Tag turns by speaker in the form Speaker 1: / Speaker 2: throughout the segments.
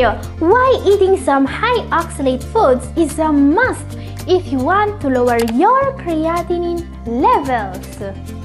Speaker 1: you why eating some high oxalate foods is a must if you want to lower your creatinine levels.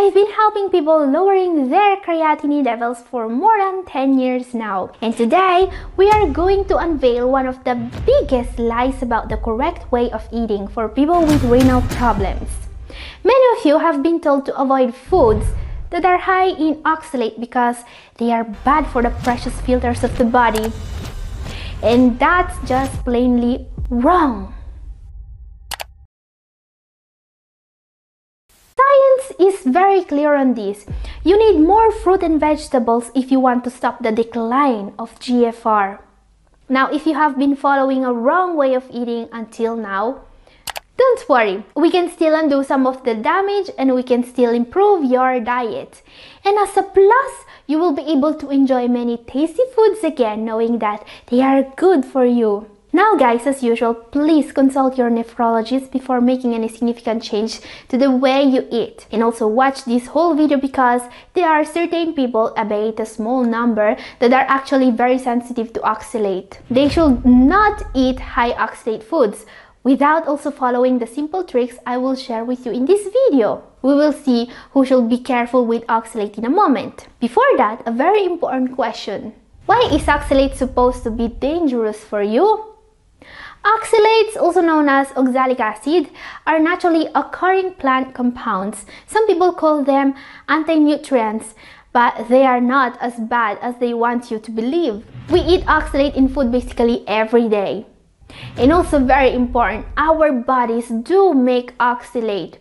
Speaker 1: I've been helping people lowering their creatinine levels for more than 10 years now. And today, we are going to unveil one of the biggest lies about the correct way of eating for people with renal problems. Many of you have been told to avoid foods that are high in oxalate because they are bad for the precious filters of the body. And that's just plainly wrong. Science is very clear on this. You need more fruit and vegetables if you want to stop the decline of GFR. Now, if you have been following a wrong way of eating until now, don't worry, we can still undo some of the damage and we can still improve your diet. And as a plus, you will be able to enjoy many tasty foods again knowing that they are good for you. Now guys, as usual, please consult your nephrologist before making any significant change to the way you eat. And also watch this whole video because there are certain people, albeit a small number, that are actually very sensitive to oxalate. They should not eat high oxalate foods without also following the simple tricks I will share with you in this video. We will see who should be careful with oxalate in a moment. Before that, a very important question. Why is oxalate supposed to be dangerous for you? Oxalates, also known as oxalic acid, are naturally occurring plant compounds. Some people call them anti-nutrients, but they are not as bad as they want you to believe. We eat oxalate in food basically every day. And also very important, our bodies do make oxalate.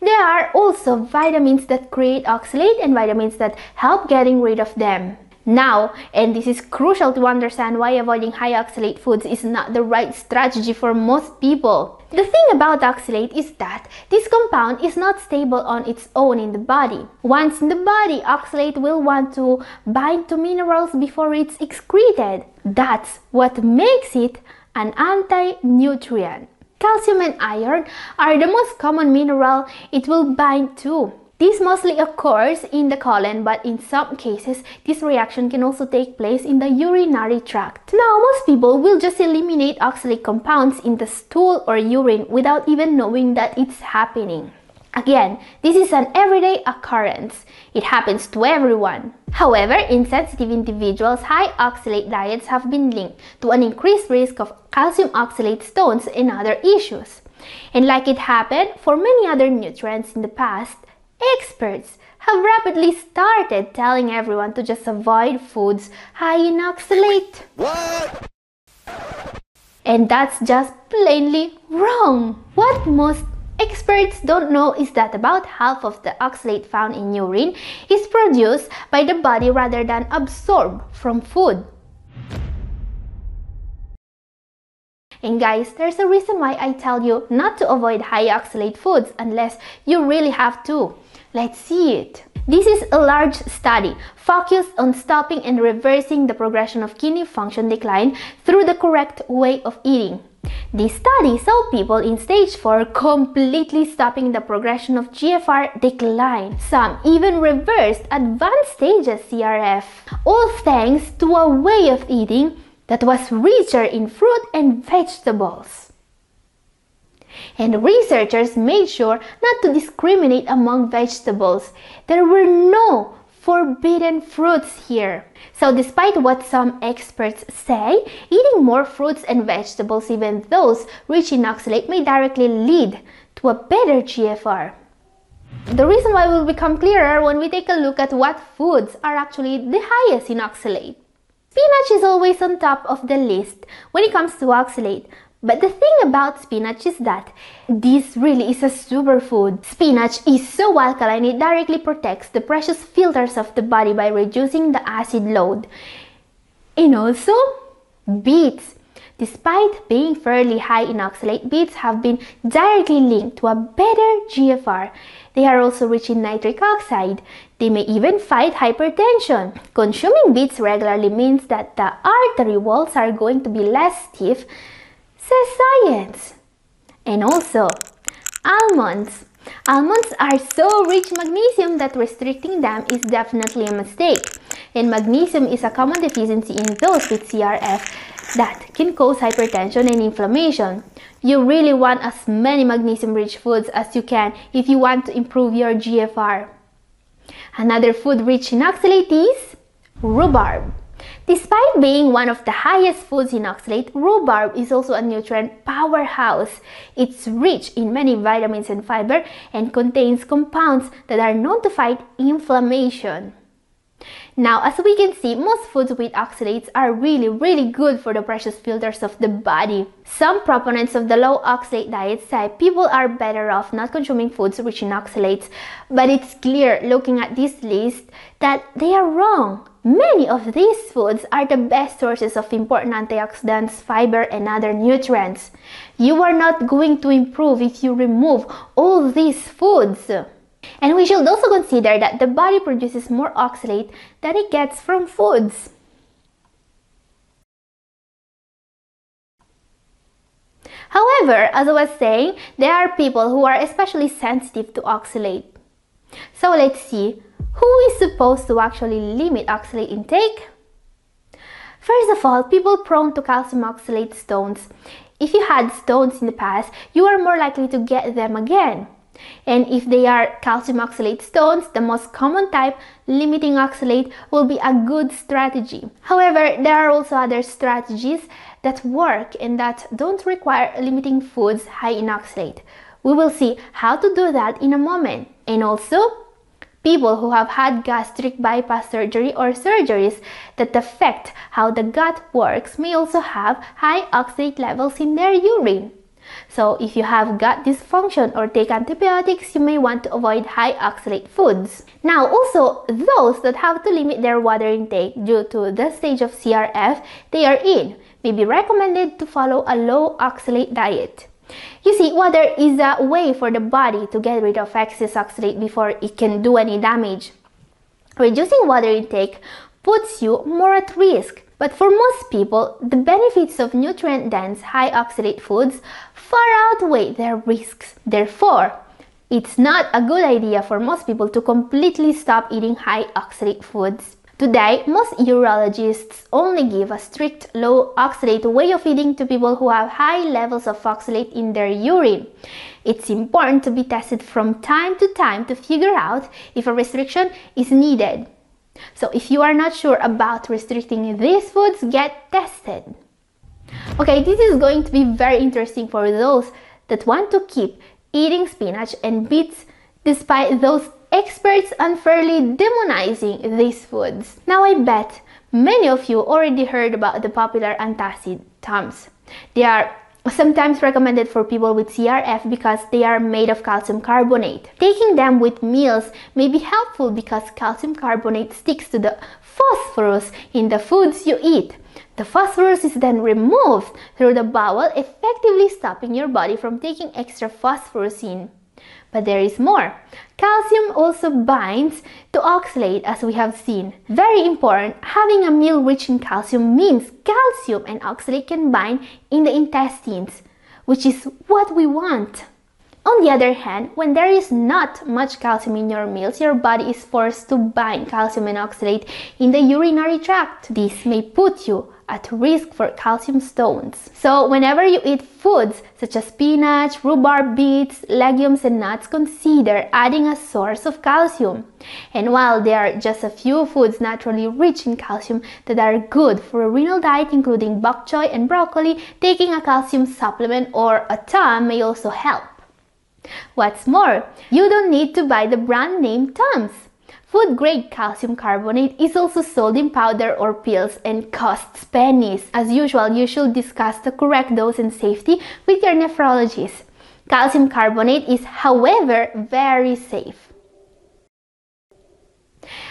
Speaker 1: There are also vitamins that create oxalate and vitamins that help getting rid of them. Now, and this is crucial to understand why avoiding high oxalate foods is not the right strategy for most people. The thing about oxalate is that this compound is not stable on its own in the body. Once in the body, oxalate will want to bind to minerals before it's excreted. That's what makes it an anti-nutrient. Calcium and iron are the most common mineral it will bind to. This mostly occurs in the colon, but in some cases, this reaction can also take place in the urinary tract. Now, most people will just eliminate oxalic compounds in the stool or urine without even knowing that it's happening. Again, this is an everyday occurrence. It happens to everyone. However, in sensitive individuals, high oxalate diets have been linked to an increased risk of calcium oxalate stones and other issues. And like it happened for many other nutrients in the past, Experts have rapidly started telling everyone to just avoid foods high in oxalate. What? And that's just plainly wrong. What most experts don't know is that about half of the oxalate found in urine is produced by the body rather than absorbed from food. And guys, there's a reason why I tell you not to avoid high oxalate foods unless you really have to. Let's see it. This is a large study focused on stopping and reversing the progression of kidney function decline through the correct way of eating. This study saw people in stage 4 completely stopping the progression of GFR decline. Some even reversed advanced stages CRF, all thanks to a way of eating that was richer in fruit and vegetables and researchers made sure not to discriminate among vegetables. There were no forbidden fruits here. So despite what some experts say, eating more fruits and vegetables, even those rich in oxalate, may directly lead to a better GFR. The reason why will become clearer when we take a look at what foods are actually the highest in oxalate. Spinach is always on top of the list when it comes to oxalate, but the thing about spinach is that this really is a superfood. Spinach is so alkaline it directly protects the precious filters of the body by reducing the acid load. And also, beets. Despite being fairly high in oxalate, beets have been directly linked to a better GFR. They are also rich in nitric oxide. They may even fight hypertension. Consuming beets regularly means that the artery walls are going to be less stiff, says science. And also, almonds. Almonds are so rich in magnesium that restricting them is definitely a mistake. And magnesium is a common deficiency in those with CRF that can cause hypertension and inflammation. You really want as many magnesium-rich foods as you can if you want to improve your GFR. Another food rich in oxalate is rhubarb. Despite being one of the highest foods in oxalate, rhubarb is also a nutrient powerhouse. It's rich in many vitamins and fiber and contains compounds that are known to fight inflammation. Now, as we can see, most foods with oxalates are really, really good for the precious filters of the body. Some proponents of the low oxalate diet say people are better off not consuming foods rich in oxalates, but it's clear looking at this list that they are wrong. Many of these foods are the best sources of important antioxidants, fiber, and other nutrients. You are not going to improve if you remove all these foods. And we should also consider that the body produces more oxalate than it gets from foods. However, as I was saying, there are people who are especially sensitive to oxalate. So let's see, who is supposed to actually limit oxalate intake? First of all, people prone to calcium oxalate stones. If you had stones in the past, you are more likely to get them again. And if they are calcium oxalate stones, the most common type, limiting oxalate will be a good strategy. However, there are also other strategies that work and that don't require limiting foods high in oxalate. We will see how to do that in a moment. And also, people who have had gastric bypass surgery or surgeries that affect how the gut works may also have high oxalate levels in their urine. So if you have gut dysfunction or take antibiotics, you may want to avoid high oxalate foods. Now also, those that have to limit their water intake due to the stage of CRF they are in may be recommended to follow a low oxalate diet. You see, water is a way for the body to get rid of excess oxalate before it can do any damage. Reducing water intake puts you more at risk but for most people, the benefits of nutrient-dense high oxalate foods far outweigh their risks. Therefore, it's not a good idea for most people to completely stop eating high oxalate foods. Today, most urologists only give a strict low oxalate way of eating to people who have high levels of oxalate in their urine. It's important to be tested from time to time to figure out if a restriction is needed. So if you are not sure about restricting these foods, get tested. Okay, this is going to be very interesting for those that want to keep eating spinach and beets despite those experts unfairly demonizing these foods. Now I bet many of you already heard about the popular antacid Tums. They are sometimes recommended for people with CRF because they are made of calcium carbonate. Taking them with meals may be helpful because calcium carbonate sticks to the phosphorus in the foods you eat. The phosphorus is then removed through the bowel, effectively stopping your body from taking extra phosphorus in. But there is more. Calcium also binds to oxalate as we have seen. Very important, having a meal rich in calcium means calcium and oxalate can bind in the intestines, which is what we want. On the other hand, when there is not much calcium in your meals, your body is forced to bind calcium and oxalate in the urinary tract. This may put you at risk for calcium stones. So whenever you eat foods such as spinach, rhubarb, beets, legumes and nuts, consider adding a source of calcium. And while there are just a few foods naturally rich in calcium that are good for a renal diet including bok choy and broccoli, taking a calcium supplement or a TUM may also help. What's more, you don't need to buy the brand name Tums. Food grade calcium carbonate is also sold in powder or pills and costs pennies. As usual, you should discuss the correct dose and safety with your nephrologist. Calcium carbonate is, however, very safe.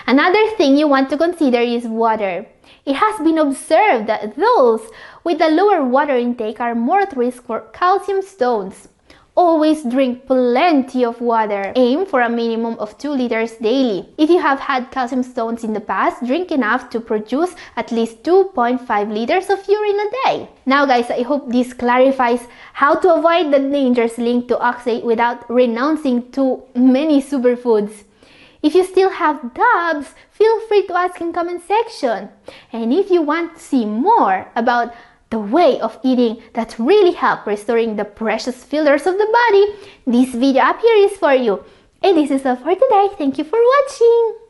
Speaker 1: Another thing you want to consider is water. It has been observed that those with a lower water intake are more at risk for calcium stones. Always drink plenty of water. Aim for a minimum of 2 liters daily. If you have had calcium stones in the past, drink enough to produce at least 2.5 liters of urine a day. Now guys, I hope this clarifies how to avoid the dangers linked to oxalate without renouncing to many superfoods. If you still have doubts, feel free to ask in comment section. And if you want to see more about the way of eating that really help restoring the precious fillers of the body, this video up here is for you. And this is all for today. Thank you for watching.